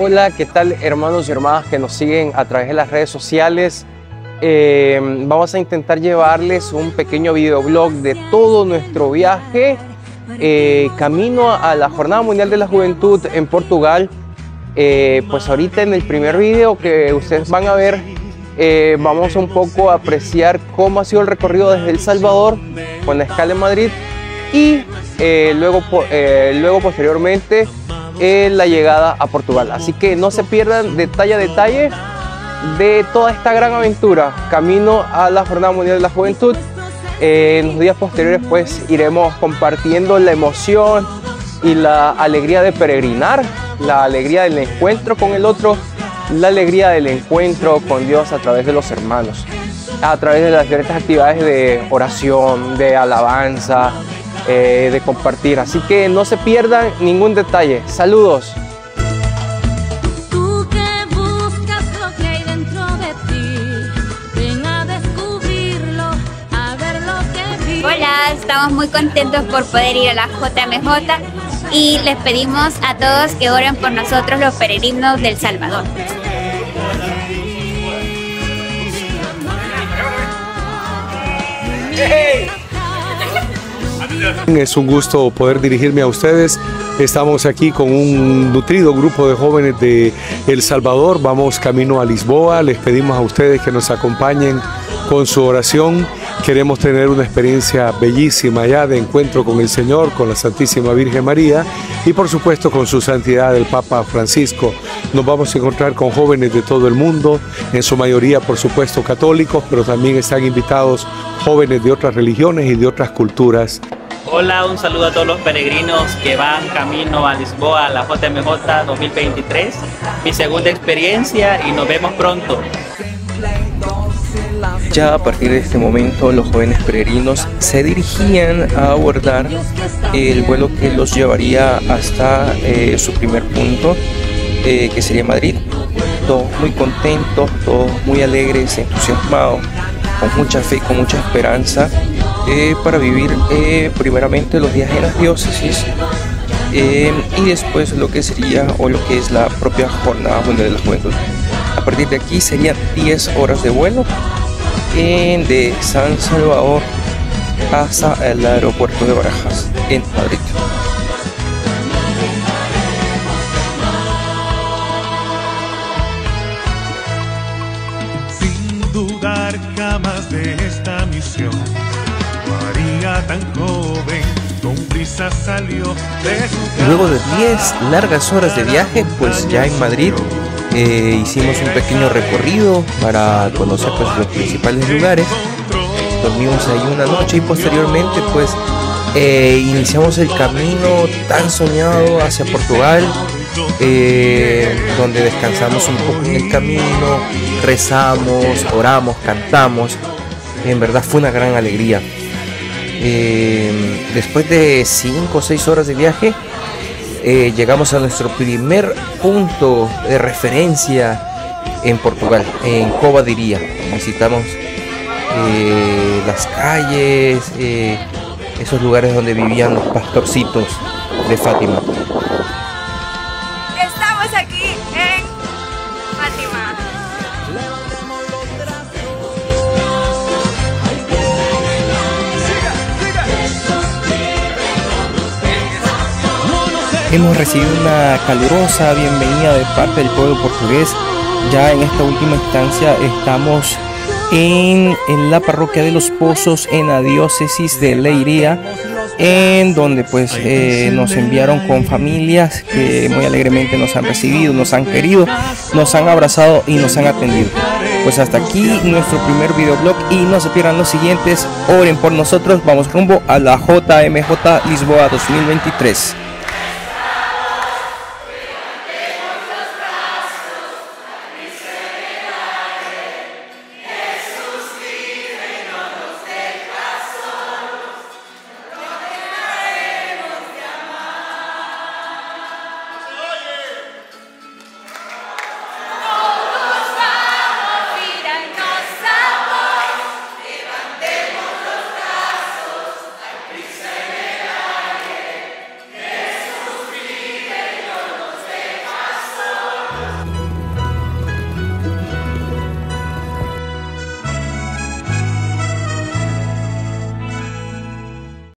Hola, ¿qué tal hermanos y hermanas que nos siguen a través de las redes sociales? Eh, vamos a intentar llevarles un pequeño videoblog de todo nuestro viaje eh, camino a la Jornada Mundial de la Juventud en Portugal. Eh, pues ahorita en el primer video que ustedes van a ver, vamos un poco a apreciar cómo ha sido el recorrido desde El Salvador con la escala en Madrid y luego, luego posteriormente la llegada a Portugal. Así que no se pierdan detalle a detalle de toda esta gran aventura, camino a la Jornada Mundial de la Juventud. en los días posteriores pues iremos compartiendo la emoción y la alegría de peregrinar, la alegría del encuentro con el otro, la alegría del encuentro con Dios a través de los hermanos, a través de las diferentes actividades de oración, de alabanza, eh, de compartir. Así que no se pierdan ningún detalle. Saludos. Hola, estamos muy contentos por poder ir a la JMJ y les pedimos a todos que oren por nosotros los peregrinos del Salvador. Es un gusto poder dirigirme a ustedes. Estamos aquí con un nutrido grupo de jóvenes de El Salvador. Vamos camino a Lisboa. Les pedimos a ustedes que nos acompañen con su oración. Queremos tener una experiencia bellísima ya de encuentro con el Señor, con la Santísima Virgen María y por supuesto con su santidad el Papa Francisco. Nos vamos a encontrar con jóvenes de todo el mundo, en su mayoría por supuesto católicos, pero también están invitados jóvenes de otras religiones y de otras culturas. Hola, un saludo a todos los peregrinos que van camino a Lisboa, a la JMJ 2023. Mi segunda experiencia y nos vemos pronto. Ya a partir de este momento los jóvenes peregrinos se dirigían a abordar el vuelo que los llevaría hasta eh, su primer punto, eh, que sería Madrid. Todos muy contentos, todos muy alegres, entusiasmados, con mucha fe, con mucha esperanza eh, para vivir eh, primeramente los días en las diócesis eh, y después lo que sería o lo que es la propia jornada de la juventud. A partir de aquí serían 10 horas de vuelo de San Salvador hasta el aeropuerto de Barajas en Madrid. Luego de 10 largas horas de viaje, pues ya en Madrid eh, hicimos un pequeño recorrido para conocer pues, los principales lugares. Dormimos ahí una noche y posteriormente pues eh, iniciamos el camino tan soñado hacia Portugal, eh, donde descansamos un poco en el camino, rezamos, oramos, cantamos. En verdad fue una gran alegría. Eh, después de 5 o 6 horas de viaje, eh, llegamos a nuestro primer punto de referencia en Portugal, en Covadiría. Visitamos eh, las calles, esos lugares donde vivían los pastorcitos de Fátima. Hemos recibido una calurosa bienvenida de parte del pueblo portugués. Ya en esta última instancia estamos en, la parroquia de los Pozos, en la diócesis de Leiria, en donde pues eh, nos enviaron con familias que muy alegremente nos han recibido, nos han querido, nos han abrazado y nos han atendido. Pues hasta aquí nuestro primer videoblog y no se pierdan los siguientes. Oren por nosotros, vamos rumbo a la JMJ Lisboa 2023.